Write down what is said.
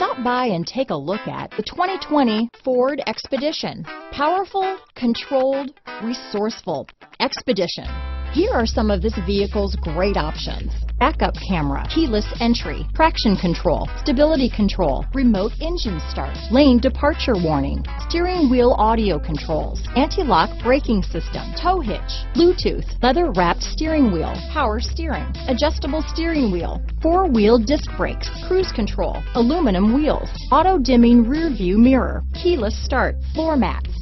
Stop by and take a look at the 2020 Ford Expedition. Powerful, controlled, resourceful. Expedition. Here are some of this vehicle's great options. Backup camera, keyless entry, traction control, stability control, remote engine start, lane departure warning, steering wheel audio controls, anti-lock braking system, tow hitch, Bluetooth, leather wrapped steering wheel, power steering, adjustable steering wheel, four wheel disc brakes, cruise control, aluminum wheels, auto dimming rear view mirror, keyless start, floor mats,